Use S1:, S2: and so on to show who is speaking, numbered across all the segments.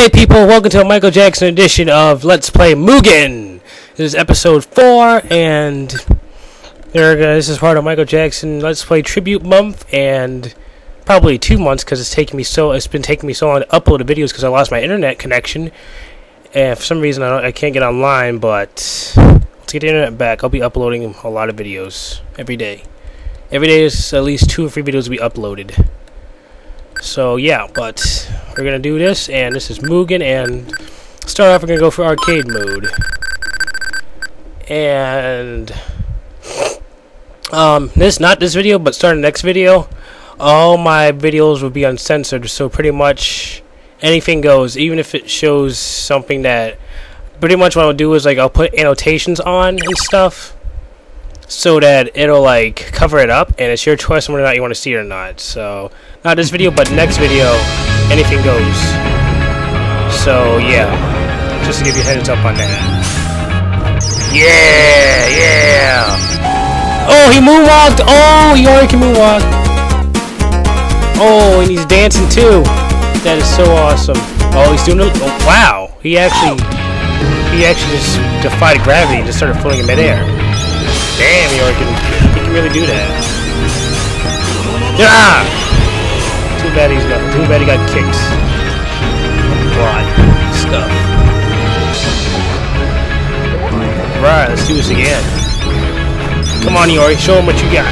S1: Hey people, welcome to a Michael Jackson edition of Let's Play Mugen. This is episode 4 and there, this is part of Michael Jackson Let's Play Tribute Month and probably 2 months because it's taking me so it's been taking me so long to upload the videos because I lost my internet connection and for some reason I, I can't get online but let's get the internet back. I'll be uploading a lot of videos every day. Every day is at least 2 or 3 videos will be uploaded. So yeah, but we're gonna do this, and this is Mugen, and start off we're gonna go for arcade mode. And um, this not this video, but starting next video, all my videos will be uncensored, so pretty much anything goes, even if it shows something that pretty much what I'll do is like I'll put annotations on and stuff so that it'll like cover it up and it's your choice whether or not you want to see it or not so not this video but next video anything goes. So yeah. Just to give you heads up on that. Yeah yeah. Oh he moonwalked. Oh he already can moonwalk. Oh and he's dancing too. That is so awesome. Oh he's doing it oh, wow. He actually he actually just defied gravity and just started floating in midair. Damn, he already can, he can really do that. Yeah! Too bad he's got. Too bad he got kicks. Blood stuff. Right, let's do this again. Come on, Iori, show him what you got.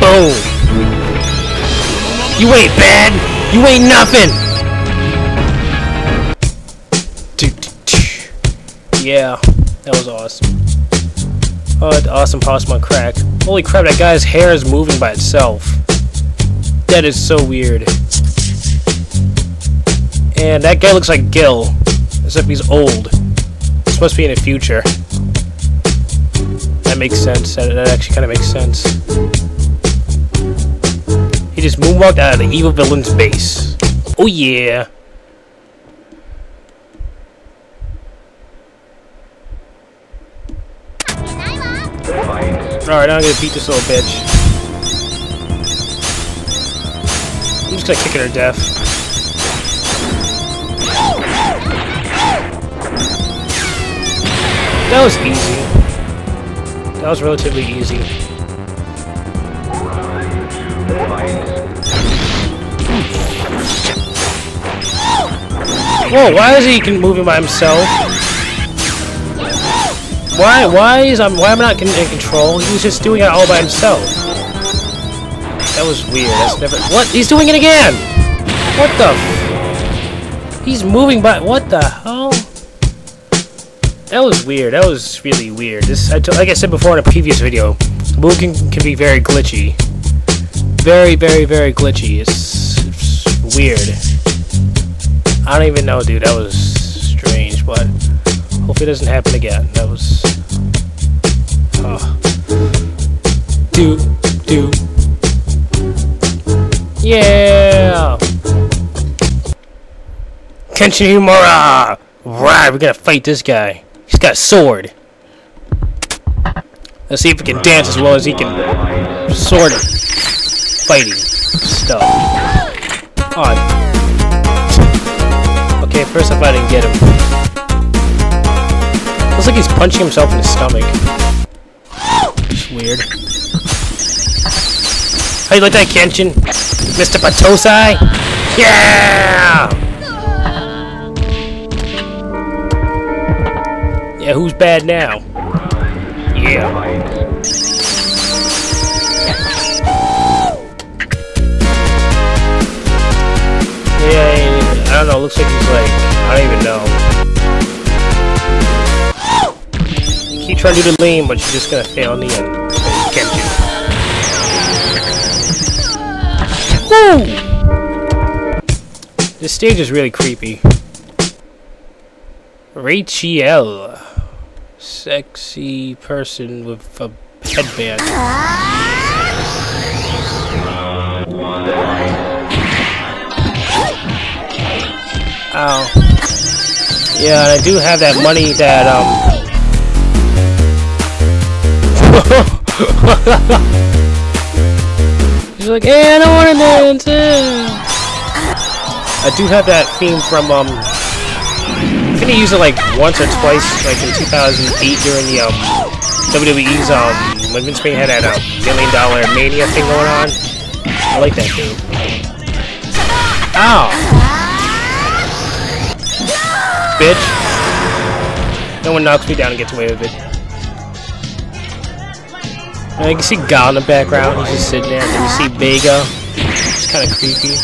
S1: Boom! You ain't bad! You ain't nothing! Yeah, that was awesome. Oh, the awesome Plasma crack. Holy crap, that guy's hair is moving by itself. That is so weird. And that guy looks like Gil, except he's old. Supposed to be in the future. That makes sense. That, that actually kind of makes sense. He just moonwalked out of the evil villain's base. Oh yeah. Alright, now I'm gonna beat this little bitch. I'm just gonna kick her to death. That was easy. That was relatively easy. Whoa, why is he moving by himself? Why, why is I'm, why am I not in control? He was just doing it all by himself. That was weird. That's never, what? He's doing it again! What the He's Mugen by, what the hell? That was weird. That was really weird. This, I like I said before in a previous video, moving can be very glitchy. Very, very, very glitchy. It's, it's weird. I don't even know, dude. That was strange, but hopefully it doesn't happen again. That was... Oh. Do, do. Yeah! Kenshin Himura! Right, we gotta fight this guy. He's got a sword. Let's see if he can dance as well as he can sword fighting stuff. Oh. Okay, first off I didn't get him. Looks like he's punching himself in the stomach. It's weird. How you like that, Kenshin? Mr. Battousai? Yeah! Yeah, who's bad now? Yeah. Yeah, I don't know. Looks like he's like, I don't even know. You trying to do the lean, but you're just gonna fail in the end. Can't you? Woo! This stage is really creepy. Rachel. Sexy person with a headband. Ow. Yeah, and I do have that money that, um... He's like, hey, I don't want to dance. I do have that theme from, um, I think I used it like once or twice, like in 2008 during the, um, WWE's, um, Vince McMahon had that, um, Million Dollar Mania thing going on. I like that theme. Ow! Bitch. No one knocks me down and gets away with it. And you can see God in the background, he's just sitting there. And you see Vega. It's kind of creepy.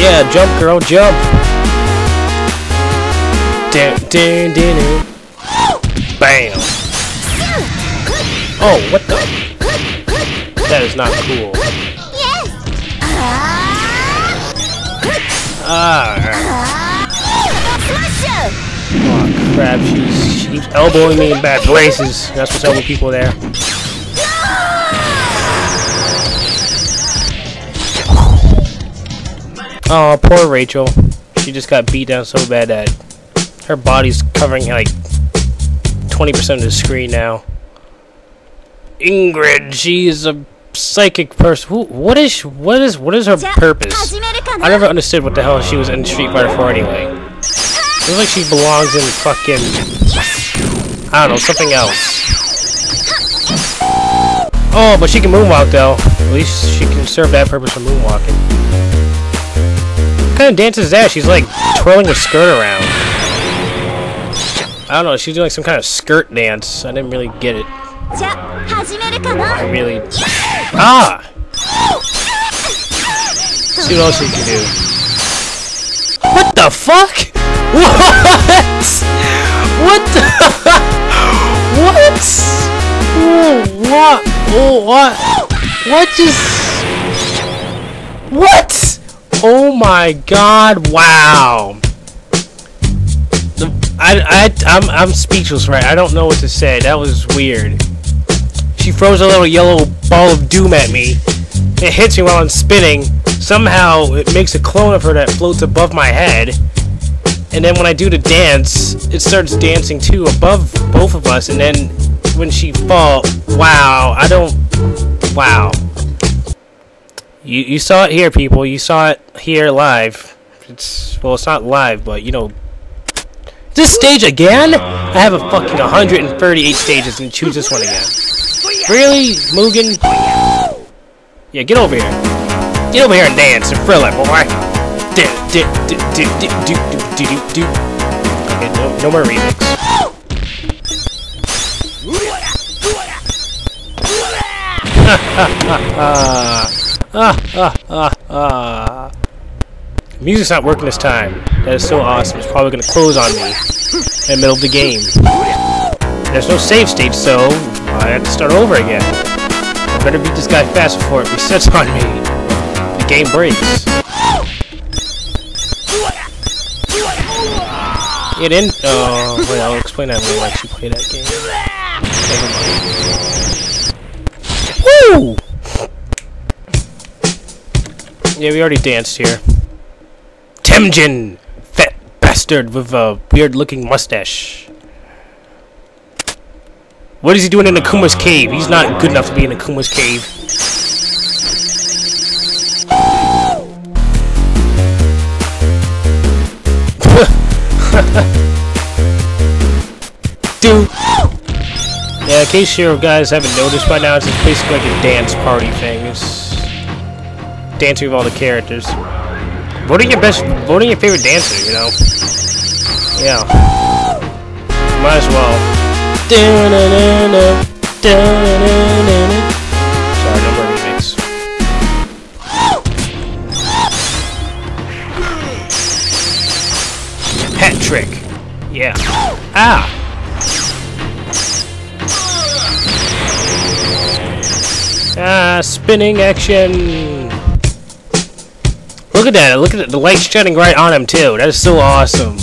S1: Yeah, jump, girl, jump. Dun, dun, dun, dun. Bam. Oh, what the? That is not cool. Ah. Oh crap, she's, she's elbowing me in bad places. That's what's up with people there. Oh, poor Rachel. She just got beat down so bad that her body's covering like 20% of the screen now. Ingrid, she is a psychic person. Who, what is, what is, what is her purpose? I never understood what the hell she was in Street Fighter 4 anyway. Looks like she belongs in fucking... I don't know, something else. Oh, but she can moonwalk though. At least she can serve that purpose for moonwalking. What kind of dance is that? She's like twirling her skirt around. I don't know, she's doing like some kind of skirt dance. I didn't really get it. I really... Ah! See what else we can do. What the fuck? What? What the? What? Oh, what? Oh, what? What just? What? Oh my god, wow. I, I, I'm, I'm speechless, right? I don't know what to say. That was weird. She throws a little yellow ball of doom at me. It hits me while I'm spinning. Somehow, it makes a clone of her that floats above my head. And then when I do the dance, it starts dancing too above both of us. And then when she fall, wow, I don't, wow. You you saw it here, people. You saw it here live. It's well, it's not live, but you know. This stage again? I have a fucking 138 stages and choose this one again. Really, Mugen? Yeah, get over here. Get over here and dance and frill it, boy. Okay, no, no more remix. Music's not working this time. That is so awesome. It's probably going to close on me in the middle of the game. There's no save state, so I have to start over again. I better beat this guy fast before it resets on me. The game breaks. It didn't. Oh, wait, I'll explain that when I actually play that game. Woo! Yeah, we already danced here. Temujin! Fat bastard with a weird looking mustache. What is he doing in Akuma's cave? He's not good enough to be in Akuma's cave. Do. Yeah, in case you guys haven't noticed by now, it's basically like a dance party thing. It's dancing with all the characters. Voting your best, voting your favorite dancer, you know. Yeah. Might as well. spinning action. Look at that. Look at it. The light's shining right on him, too. That is so awesome.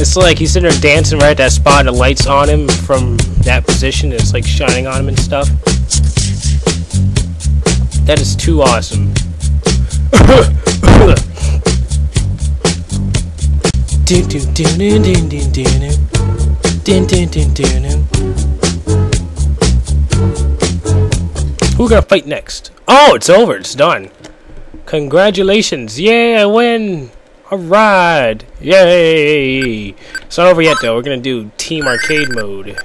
S1: It's like he's sitting there dancing right at that spot and the light's on him from that position. It's like shining on him and stuff. That is too awesome. do do do do do do do do do do do do Who gonna fight next? Oh, it's over. It's done. Congratulations. Yay, I win. Alright. Yay. It's not over yet, though. We're gonna do Team Arcade mode.